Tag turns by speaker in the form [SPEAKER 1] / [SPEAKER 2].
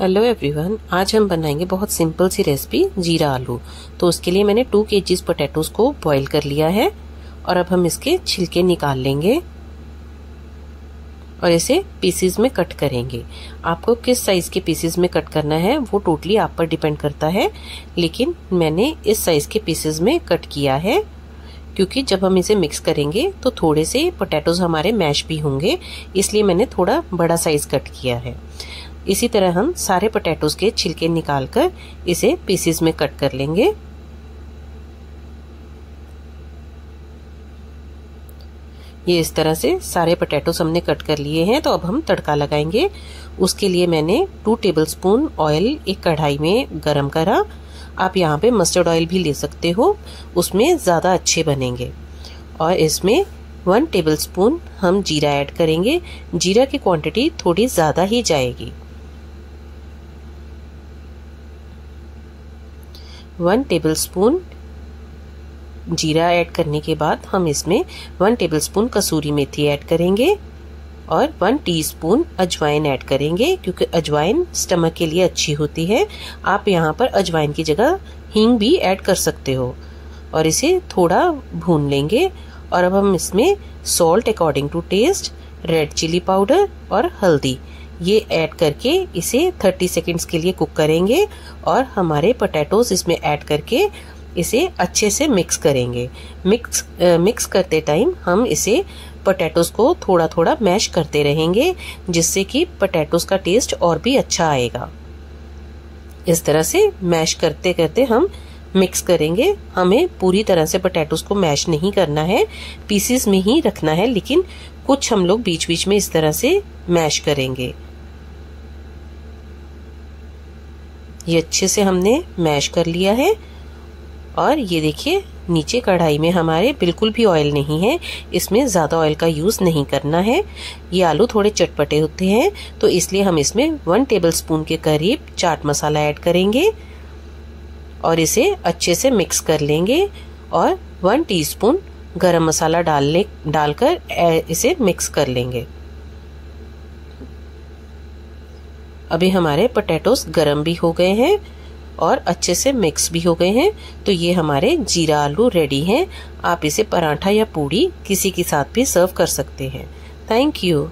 [SPEAKER 1] Hello everyone आज हम बनाएँगे बहुत सिंपल सी रेसिपी जीरा आलू। तो उसके लिए मैंने टू के जीज पोटैटोज को बॉईल कर लिया है और अब हम इसके छिलके निकाल लेंगे और इसे पीसीज में कट करेंगे। आपको किस साइज़ के पीसेस में कट करना है, वो टोटली आप पर डिपेंड करता है। लेकिन मैंने इस साइज़ के पीसेस में कट किया है, क्योंकि जब हम इसे मिक्स करेंगे तो थोड़े से पोटैटोज हमारे मैश भी होंगे। इसलिए मैंने थोड़ा बड़ा साइज़ कट किया है। इसी तरह हम सारे पोटैटोज के छिलके निकालकर इसे पीसेस में कट कर लेंगे। ये इस तरह से सारे पोटैटोस हमने कट कर लिए हैं तो अब हम तड़का लगाएँगे। उसके लिए मैंने टू टेबलस्पून ऑयल एक कढ़ाई में गरम करा। आप यहाँ पे मस्टर्ड ऑयल भी ले सकते हो, उसमें ज़्यादा अच्छे बनेंगे। और इसमें वन टेबलस्पून हम जीरा ऐड करेंगे। जीरा की क्वांटिटी थोड़ी ज़्यादा ही जाएगी। वन टेबलस्पून जीरा ऐड करने के बाद हम इसमें वन टेबलस्पून कसूरी मेथी ऐड करेंगे और वन टीस्पून अजवाइन ऐड करेंगे, क्योंकि अजवाइन स्टमक के लिए अच्छी होती है। आप यहाँ पर अजवाइन की जगह हींग भी ऐड कर सकते हो और इसे थोड़ा भून लेंगे। और अब हम इसमें salt according to taste red chilli powder और हल्दी। ये ऐड करके इसे 30 सेकेंड्स के लिए कुक करेंगे और हमारे पोटैटोज इसमें ऐड करके इसे अच्छे से मिक्स करेंगे। मिक्स आ, मिक्स करते टाइम हम इसे पोटैटोज को थोड़ा थोड़ा मैश करते रहेंगे जिससे कि पोटैटोज का टेस्ट और भी अच्छा आएगा। इस तरह से मैश करते करते हम मिक्स करेंगे। हमें पूरी तरह से पोटैटोज को मैश नहीं करना है पीसीस में ही रखना है लेकिन कुछ हम लोग बीच बीच में इस तरह से मैश करेंगे। ये अच्छे से हमने मैश कर लिया है। और ये देखिए, नीचे कढ़ाई में हमारे बिल्कुल भी ऑयल नहीं है। इसमें ज़्यादा ऑयल का यूज़ नहीं करना है। ये आलू थोड़े चटपटे होते हैं तो इसलिए हम इसमें वन टेबल स्पून के करीब चाट मसाला ऐड करेंगे। और इसे अच्छे से मिक्स कर लेंगे और वन टीस्पून गरम मसाला डालने, डालकर इसे मिक्स कर लेंगे। अभी हमारे पोटैटोस गरम भी हो गए हैं और अच्छे से मिक्स भी हो गए हैं। तो ये हमारे जीरा आलू रेडी हैं। आप इसे पराठा या पूड़ी किसी के साथ भी सर्व कर सकते हैं। Thank you